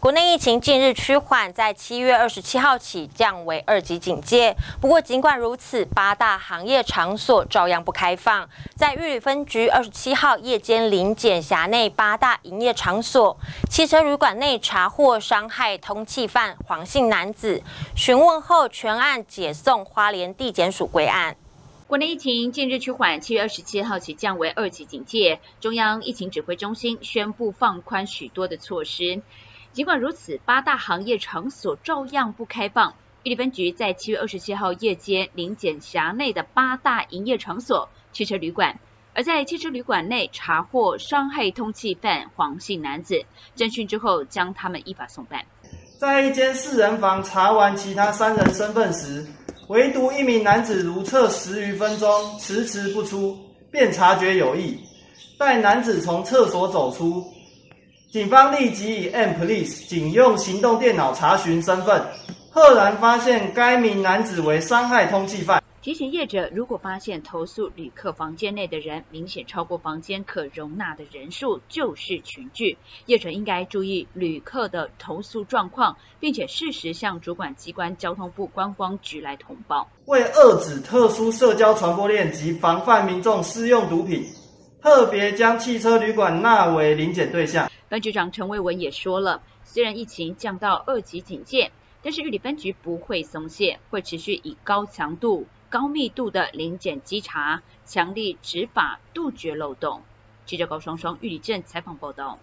国内疫情近日趋缓，在七月二十七号起降为二级警戒。不过，尽管如此，八大行业场所照样不开放。在玉里分局二十七号夜间临检辖内八大营业场所，汽车旅馆内查获伤害通缉犯黄姓男子，询问后全案解送花莲地检署归案。国内疫情近日趋缓，七月二十七号起降为二级警戒。中央疫情指挥中心宣布放宽许多的措施。尽管如此，八大行业场所照样不开放。玉里分局在七月二十七号夜间临检辖内的八大营业场所汽车旅馆，而在汽车旅馆内查获伤害通缉犯黄姓男子，侦讯之后将他们依法送办。在一间四人房查完其他三人身份时，唯独一名男子如厕十余分钟迟迟不出，便察觉有异，待男子从厕所走出。警方立即以 M Police 警用行动电脑查询身份，赫然发现该名男子为伤害通缉犯。提醒业者，如果发现投诉旅客房间内的人明显超过房间可容纳的人数，就是群聚。业者应该注意旅客的投诉状况，并且适时向主管机关交通部观光局来通报。为遏止特殊社交传播链及防范民众私用毒品，特别将汽车旅馆纳为临检对象。分局长陈维文也说了，虽然疫情降到二级警戒，但是玉里分局不会松懈，会持续以高强度、高密度的临检稽查，强力执法，杜绝漏洞。记者高双双玉里镇采访报道。